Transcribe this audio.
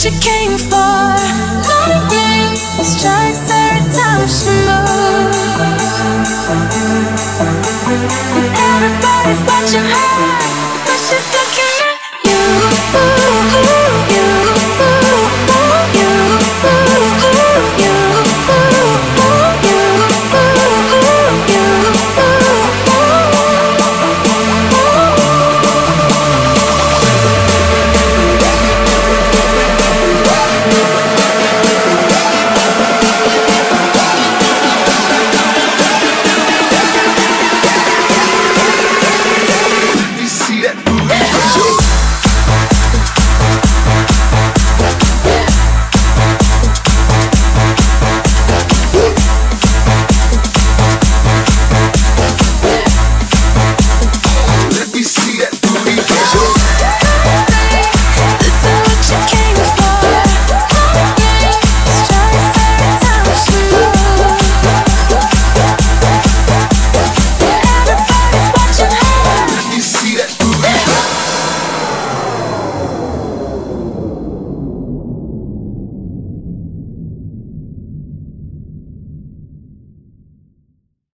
she came for. Lightning strikes every time she moves.